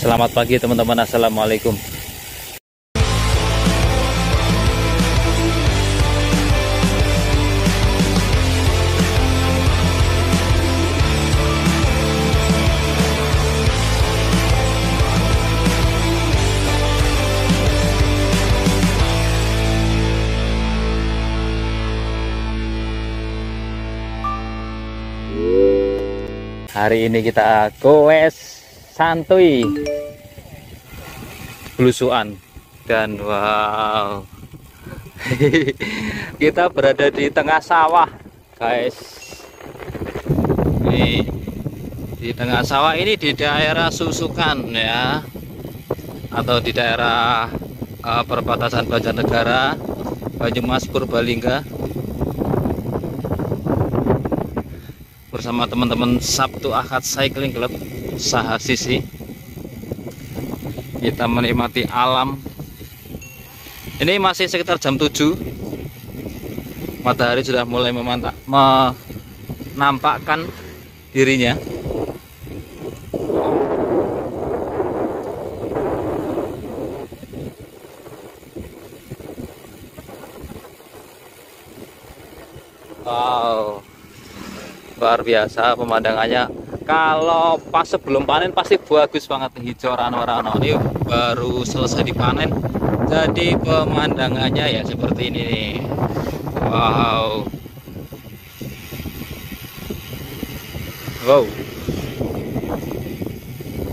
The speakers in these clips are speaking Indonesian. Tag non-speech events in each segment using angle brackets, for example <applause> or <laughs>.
Selamat pagi teman-teman. Assalamualaikum. Hari ini kita goes santuy. Belusuan dan wow. <laughs> Kita berada di tengah sawah guys. Ini di tengah sawah ini di daerah Susukan ya. Atau di daerah uh, perbatasan Banjarnegara Banyumas Purbalingga. Bersama teman-teman Sabtu Ahad Cycling Club Saha Sisi. Kita menikmati alam. Ini masih sekitar jam 7 matahari sudah mulai memantap menampakkan dirinya. Wow luar biasa pemandangannya kalau pas sebelum panen pasti bagus banget hijau rano-rano ini baru selesai dipanen. Jadi pemandangannya ya seperti ini nih. Wow. Wow.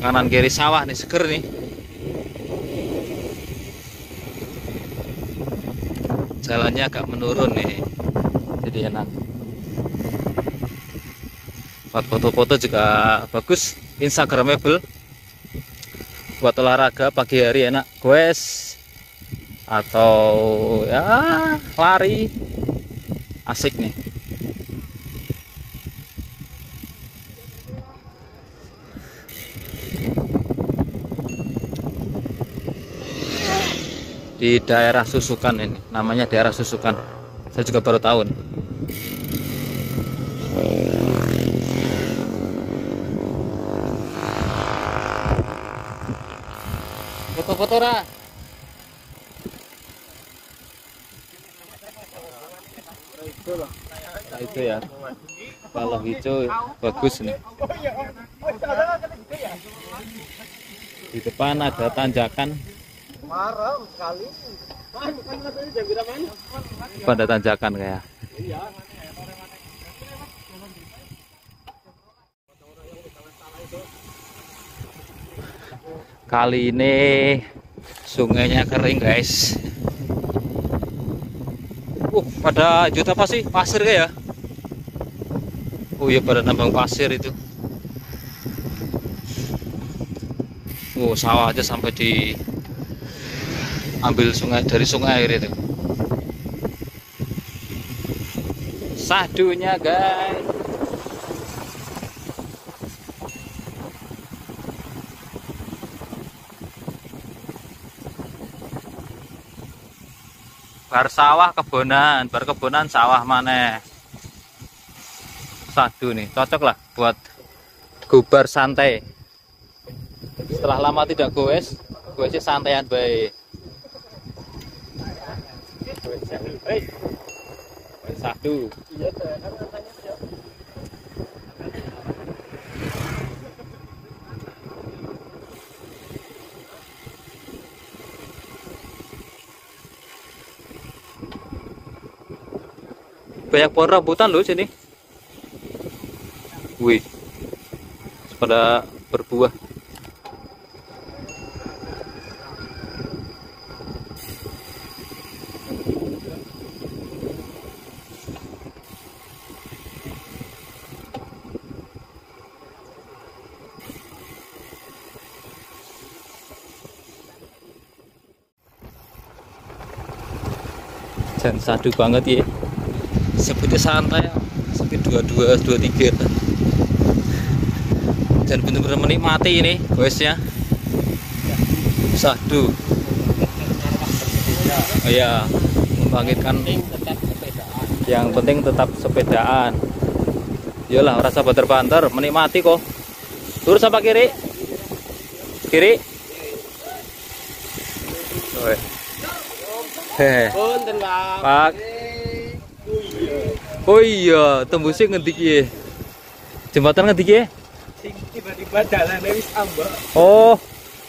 Kanan kiri sawah nih seger nih. Jalannya agak menurun nih. Jadi enak buat foto-foto juga bagus instagramable buat olahraga pagi hari enak guys atau ya lari. Asik nih. Di daerah Susukan ini namanya daerah Susukan. Saya juga baru tahun ra nah, itu ya. Kalau hijau bagus nih di depan ada tanjakan. Pada tanjakan kayak kali ini sungainya kering guys. Uh pada juta apa sih? Pasir ya? Oh iya pada nambang pasir itu. Oh sawah aja sampai di ambil sungai dari sungai air itu. Sadunya guys bar sawah kebonan bar kebonan sawah mana sadu nih cocok lah buat gubar santai. Setelah lama tidak goes goesnya santaian baik. Satu banyak pohon rambutan loh sini. Wih pada berbuah. Dan sadu banget ya sebutnya santai dua dua tiga dan benar-benar menikmati ini guysnya sadu. Oh ya membangkitkan yang penting tetap sepedaan. Iyalah rasa banter-banter menikmati kok. Lurus apa kiri. Kiri. Woi. Hehe. Punten, Pak. Oh iya, tembusnya ngendi ki? Jembatan ngendi ki? Sing tiba-tiba dalane wis ambak. Oh.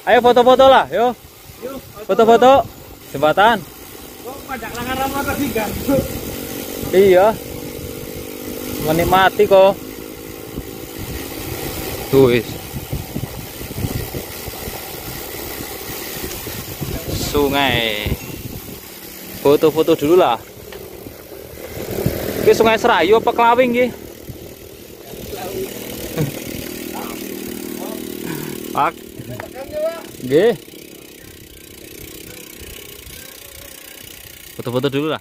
Ayo foto-foto lah, yo. Yuk, Foto-foto jembatan. kok pada langaran motor diganggu. Iya. Menikmati kok. Tuh, wis. Sungai. Foto-foto dulu lah. Ke Sungai Serayu apa Kelawing ki? Pak. Nggih. Foto-foto dulu lah.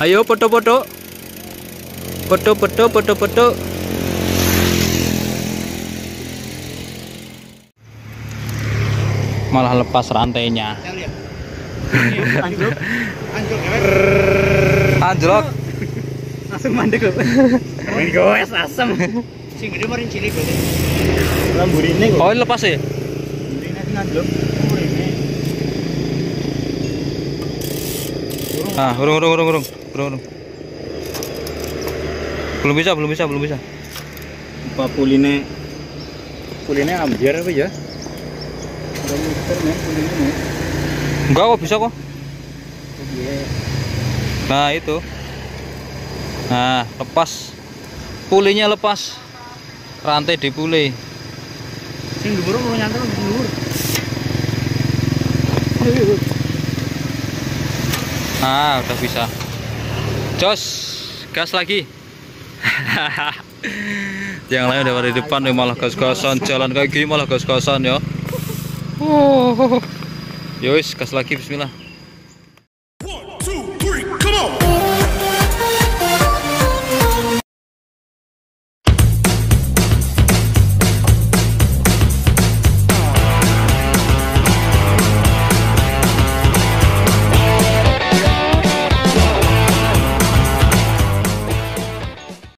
Ayo foto-foto. Foto-foto, foto-foto. Malah lepas rantainya. Anjlok. Anjlok. Anjlok. Langsung mandek. Main goes asem. Sing gede marin cilik berarti. Lamburine kok. Oh, lepas ya? Lamburine sing anjlok. Lamburine. Ah, urung urung urung urung. Urung urung. Belum bisa, belum bisa, belum bisa. Apa puline? Puline ambiar apa ya? Udah muter nih puline nih. Enggak kok bisa kok. Iya. Nah, itu. Nah, lepas. Pulinya lepas. Rantai dipuli. Sing dhuwur mau nyantel dhuwur. Ah, udah bisa. Jos, gas lagi. <laughs> Yang lain udah pada di depan nih malah gas-gasan jalan kayak gini malah gas-gasan ya. <laughs> Oh. <laughs> Yowis, gas lagi bismillah.